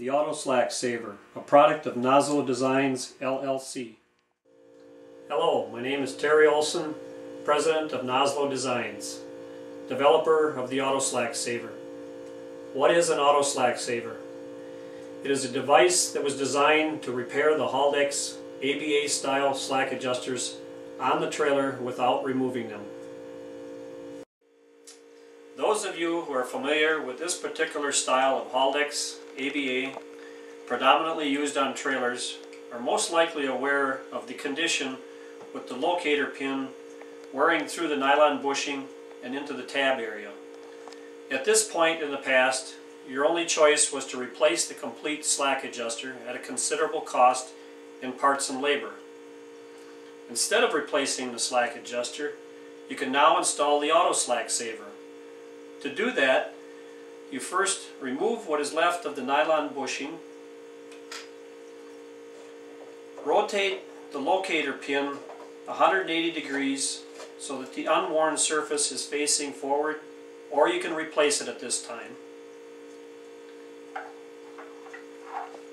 The Auto Slack Saver, a product of Noslo Designs LLC. Hello, my name is Terry Olson, President of Noslo Designs, developer of the Auto Slack Saver. What is an Auto Slack Saver? It is a device that was designed to repair the Haldex ABA style slack adjusters on the trailer without removing them. Those of you who are familiar with this particular style of Haldex ABA, predominantly used on trailers, are most likely aware of the condition with the locator pin wearing through the nylon bushing and into the tab area. At this point in the past, your only choice was to replace the complete slack adjuster at a considerable cost in parts and labor. Instead of replacing the slack adjuster, you can now install the Auto Slack Saver. To do that, you first remove what is left of the nylon bushing, rotate the locator pin 180 degrees so that the unworn surface is facing forward, or you can replace it at this time.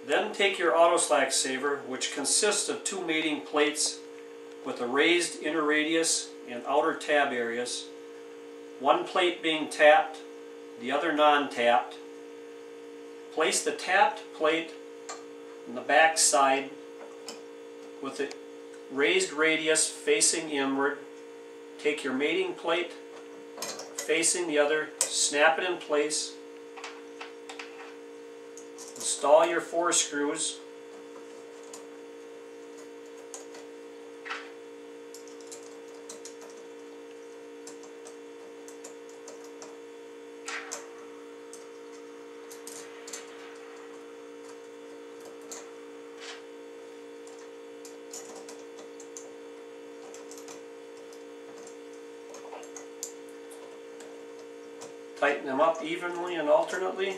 Then take your auto slack saver, which consists of two mating plates with a raised inner radius and outer tab areas, one plate being tapped, the other non-tapped. Place the tapped plate on the back side with the raised radius facing inward. Take your mating plate facing the other, snap it in place, install your four screws tighten them up evenly and alternately.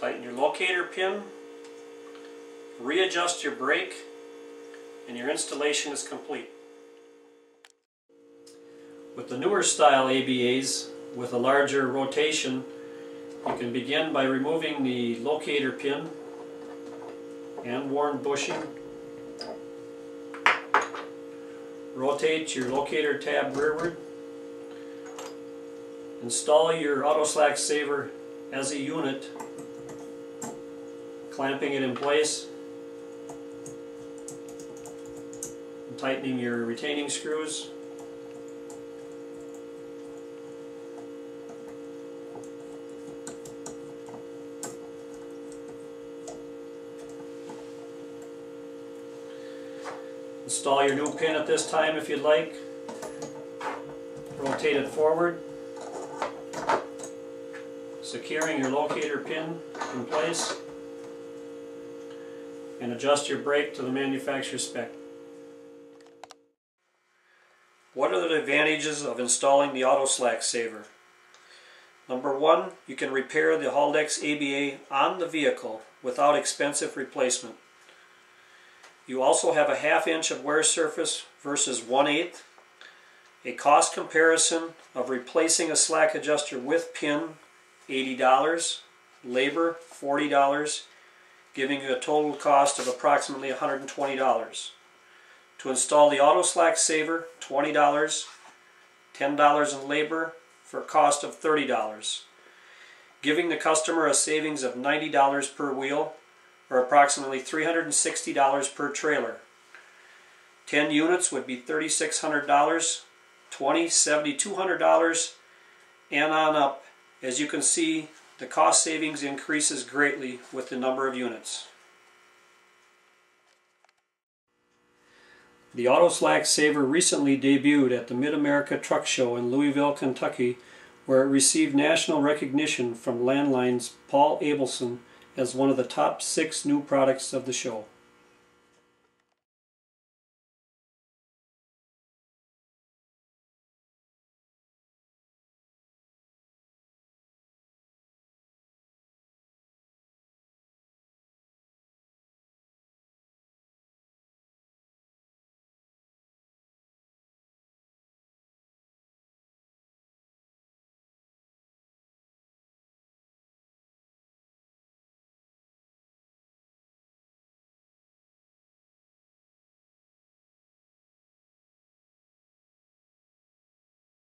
Tighten your locator pin, readjust your brake, and your installation is complete. With the newer style ABAs with a larger rotation, you can begin by removing the locator pin and worn bushing. Rotate your locator tab rearward. Install your auto slack saver as a unit clamping it in place tightening your retaining screws. Install your new pin at this time if you'd like. Rotate it forward, securing your locator pin in place and adjust your brake to the manufacturer's spec. What are the advantages of installing the Auto Slack Saver? Number one, you can repair the Haldex ABA on the vehicle without expensive replacement. You also have a half inch of wear surface versus one eighth. A cost comparison of replacing a slack adjuster with pin, $80, labor, $40, giving you a total cost of approximately $120. To install the Auto Slack Saver, $20, $10 in labor for a cost of $30, giving the customer a savings of $90 per wheel or approximately $360 per trailer. 10 units would be $3,600, 20 $7,200, and on up. As you can see, the cost savings increases greatly with the number of units. The Auto Slack Saver recently debuted at the Mid-America Truck Show in Louisville, Kentucky, where it received national recognition from Landline's Paul Abelson as one of the top six new products of the show.